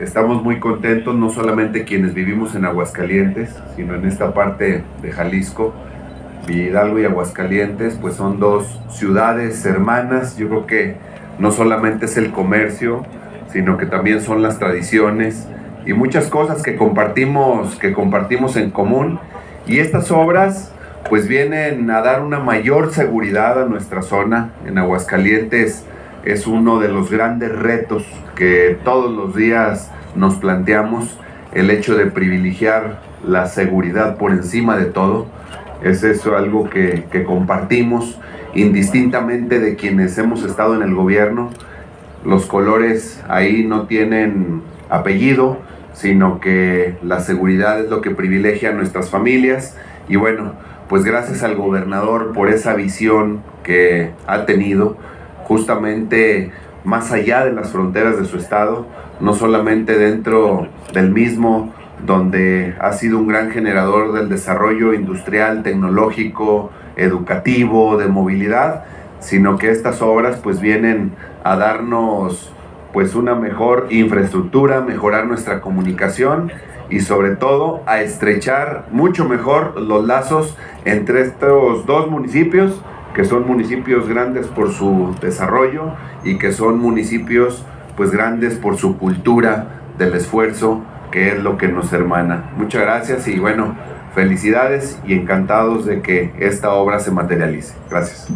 estamos muy contentos, no solamente quienes vivimos en Aguascalientes, sino en esta parte de Jalisco. Hidalgo y Aguascalientes, pues son dos ciudades hermanas. Yo creo que no solamente es el comercio, sino que también son las tradiciones y muchas cosas que compartimos, que compartimos en común. Y estas obras pues vienen a dar una mayor seguridad a nuestra zona. En Aguascalientes es uno de los grandes retos que todos los días nos planteamos, el hecho de privilegiar la seguridad por encima de todo. Es eso algo que, que compartimos indistintamente de quienes hemos estado en el gobierno. Los colores ahí no tienen apellido, sino que la seguridad es lo que privilegia a nuestras familias. Y bueno, pues gracias al gobernador por esa visión que ha tenido, justamente más allá de las fronteras de su estado, no solamente dentro del mismo, donde ha sido un gran generador del desarrollo industrial, tecnológico, educativo, de movilidad, sino que estas obras pues vienen a darnos pues una mejor infraestructura, mejorar nuestra comunicación y sobre todo a estrechar mucho mejor los lazos entre estos dos municipios, que son municipios grandes por su desarrollo y que son municipios pues grandes por su cultura del esfuerzo, que es lo que nos hermana. Muchas gracias y bueno, felicidades y encantados de que esta obra se materialice. Gracias.